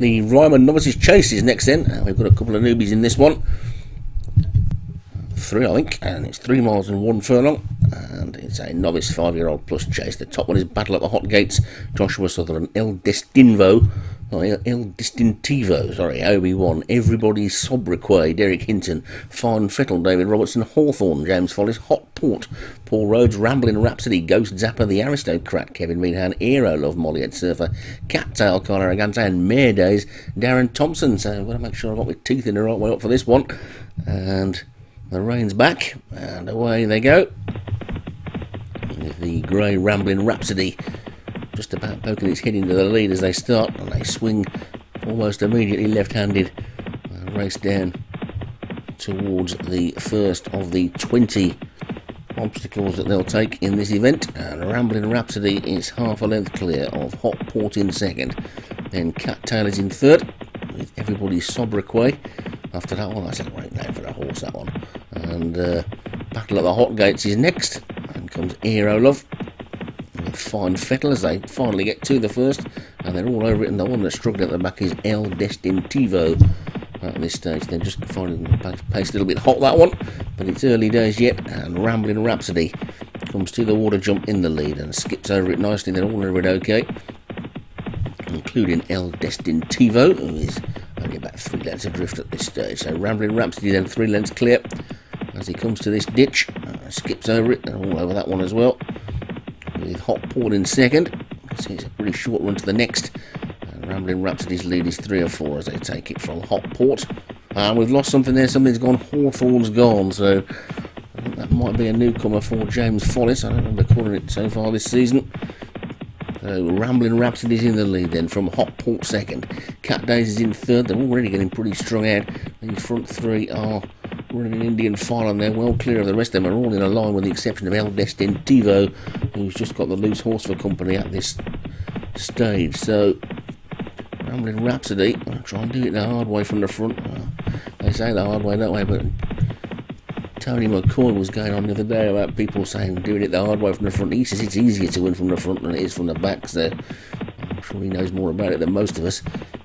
The Ryman Novices Chase is next then. Uh, we've got a couple of newbies in this one. Three, I think, and it's three miles and one furlong. And it's a novice five year old plus chase. The top one is Battle at the Hot Gates, Joshua Sutherland, El Destinvo Oh, Il Distintivo, sorry, Obi-Wan, Everybody, Sobriquet, Derek Hinton, Fine Fettle, David Robertson, Hawthorne, James Follis, Hot Port, Paul Rhodes, Rambling Rhapsody, Ghost Zapper, The Aristocrat, Kevin Meehan, Aero Love, Molly Ed Surfer, Cattail, Carla Aragante, and Mare Days, Darren Thompson. So I've got to make sure I've got my teeth in the right way up for this one. And the rain's back, and away they go. The grey Rambling Rhapsody just about poking its head into the lead as they start, and they swing almost immediately left-handed, race down towards the first of the 20 obstacles that they'll take in this event. And Rambling Rhapsody is half a length clear of Hot Port in second. Then Cattail is in third, with everybody's Sobriquet. After that one, that's a great name for a horse, that one. And uh, Battle at the Hot Gates is next. And comes Aero Love fine fettle as they finally get to the first, and they're all over it. And the one that's struggling at the back is El Destintivo at this stage. They're just finding the pace a little bit hot that one, but it's early days yet. And Rambling Rhapsody comes to the water jump in the lead and skips over it nicely. They're all over it okay, including El Destintivo, who is only about three lengths adrift at this stage. So Rambling Rhapsody then three lengths clear as he comes to this ditch, uh, skips over it and all over that one as well with Hot Port in second. See, it's a pretty short run to the next. Uh, Rambling Rhapsody's lead is three or four as they take it from Hot Port. Uh, we've lost something there, something's gone, Hawthorne's gone, so I think that might be a newcomer for James Follis. I don't remember calling it so far this season. So Rambling Rhapsody's in the lead then from Hot Port second. Cat Days is in third. They're already getting pretty strong out. These front three are running an Indian file and they're well clear of the rest of them are all in a line with the exception of El Destintivo who's just got the loose horse for company at this stage. So Rambling Rhapsody I'll try and do it the hard way from the front. They say the hard way that way but Tony McCoy was going on the other day about people saying doing it the hard way from the front. He says it's easier to win from the front than it is from the back so I'm sure he knows more about it than most of us.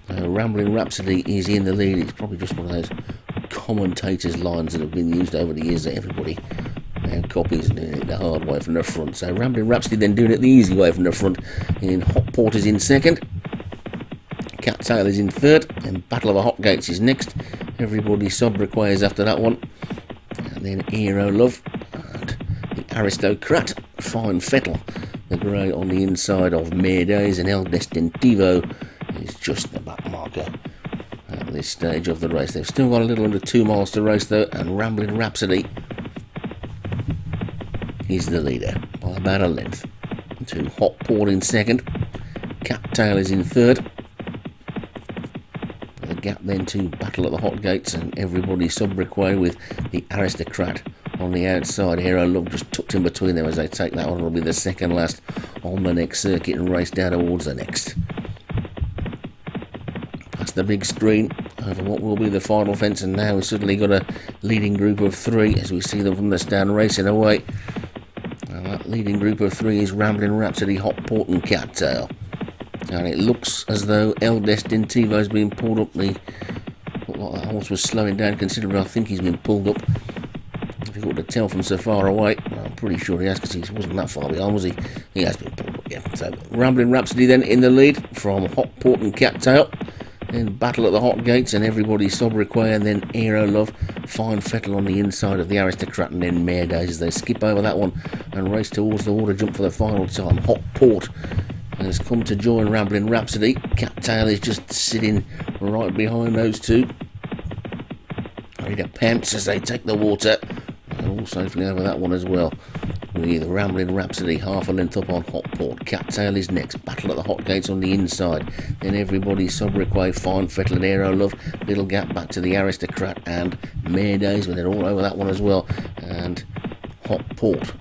Uh, Rambling Rhapsody is in the lead. It's probably just one of those commentators' lines that have been used over the years that everybody now copies doing it the hard way from the front. So Rambling Rhapsody then doing it the easy way from the front. In Hot Porters in second. Cattail is in third. And Battle of the Hot Gates is next. Everybody sub requires after that one. And then Aero Love and the Aristocrat. Fine Fettle. The grey on the inside of Mare Days and El Destintivo is just the back marker this stage of the race. They've still got a little under two miles to race though, and Rambling Rhapsody is the leader by about a length. To Hot Port in second, Cattail is in third. The gap then to Battle at the Hot Gates and everybody sobriquet with the Aristocrat on the outside. Aero Love just tucked in between them as they take that one. Will be the second last on the next circuit and race down towards the next That's the big screen over what will be the final fence, and now we've suddenly got a leading group of three as we see them from the stand racing away. And that leading group of three is Rambling Rhapsody, Hot Port, and Cattail. And it looks as though El Destintivo has been pulled up. The like that horse was slowing down considerably. I think he's been pulled up. Difficult to tell from so far away. Well, I'm pretty sure he has because he wasn't that far behind, was he? He has been pulled up, yeah. So Rambling Rhapsody then in the lead from Hot Port and Cattail. Battle at the Hot Gates and Everybody Sobriquet and then Aero Love. Fine Fettle on the inside of the Aristocrat and then Mare Days as they skip over that one and race towards the water jump for the final time. Hot Port has come to join Rambling Rhapsody. Cattail is just sitting right behind those two. Ready pants as they take the water. And safely over that one as well with Rambling Rhapsody half a length up on Hot Port. Cattail is next. Battle at the Hot Gates on the inside. Then everybody Sobriquet, Fine Fettle and Aero Love. Little gap back to the Aristocrat and Mare Days when they're all over that one as well. And Hot Port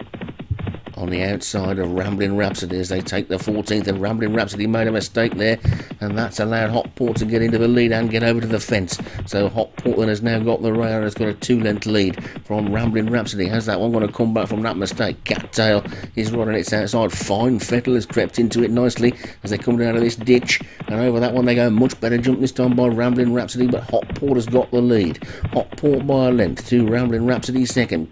on the outside of Rambling Rhapsody as they take the 14th, and Rambling Rhapsody made a mistake there, and that's allowed Hotport to get into the lead and get over to the fence. So Hotport then has now got the rail and has got a two-length lead from Rambling Rhapsody. How's that one going to come back from that mistake? Cattail is on its outside. Fine Fettle has crept into it nicely as they come down to this ditch, and over that one they go. Much better jump this time by Rambling Rhapsody, but Hotport has got the lead. Hotport by a length to Rambling Rhapsody second.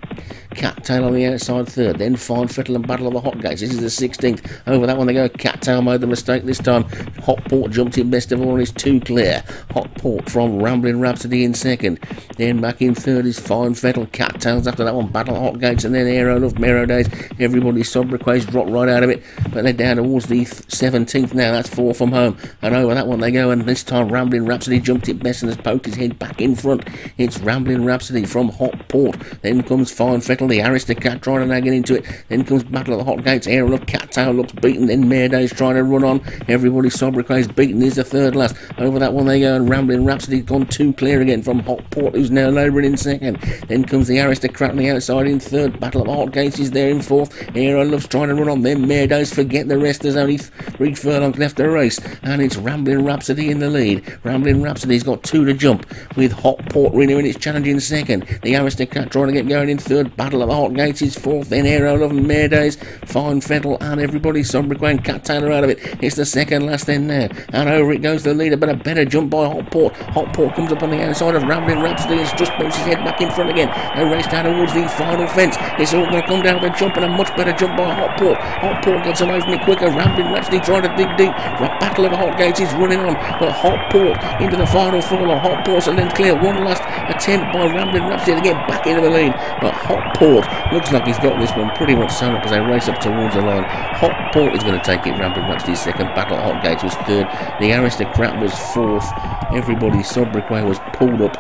Cattail on the outside third, then Fine Fettle and Battle of the Hot Gates. This is the 16th. Over that one they go. Cattail made the mistake this time. Hotport jumped in best of all and is two clear. Hotport from Rambling Rhapsody in second. Then back in third is Fine Fettle. Cattails after that one. Battle of Hot Gates and then Aero Love Mero Days. Everybody's sobriquets dropped right out of it. But they're down towards the 17th now. That's four from home. And over that one they go. And this time Rambling Rhapsody jumped it best and has poked his head back in front. It's Rambling Rhapsody from Hotport. Then comes Fine Fettle, the aristocrat trying to nag it into it. Then comes Battle of the Hot Gates. Love Cattail looks beaten. Then Days trying to run on. Everybody's sobriquets beaten. He's the third last. Over that one they go. And Rambling Rhapsody's gone too clear again from Hotport, who's now labouring in second. Then comes the aristocrat on the outside in third. Battle of the Hot Gates is there in fourth. Aero Love's trying to run on. Then Days forget the rest. There's only three furlongs left to race. And it's Rambling Rhapsody in the lead. Rambling Rhapsody's got two to jump with Hotport renewing its challenge in second. The aristocrat trying to get going in third. Battle of the Hot Gates fourth. Then Aero Love and Days, Fine Fettle and everybody. Sobriquet and Cat Taylor out of it. It's the second last then there. And over it goes the leader, but a better jump by Hotport. Hotport comes up on the outside of Rambling Rhapsody and just moves his head back in front again. They race down towards the final fence. It's all going to come down to the jump and a much better jump by Hotport. Hotport gets away from it quicker. Rambling Rhapsody trying to dig deep. The Battle of the Hot Gates is running on, but Hotport into the final furlong. Hotport's a length clear. One last attempt by Rambling Rhapsody to get back into the lead, but Hotport looks like he's got this one pretty much sewn up as they race up towards the line. Hot Port is going to take it. Rambling Rhapsody's second. Battle of Hot Gates was third. The Aristocrat was fourth. Everybody sobriquet was pulled up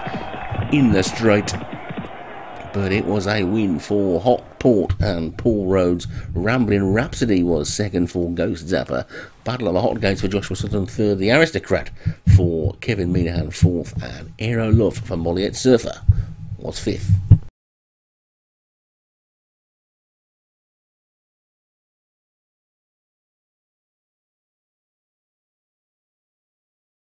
in the straight. But it was a win for Hot Port and Paul Rhodes. Rambling Rhapsody was second for Ghost Zapper. Battle of the Hot Gates for Joshua Sutton third. The Aristocrat for Kevin Minahan fourth. And Aero Love for Molliet Surfer was fifth.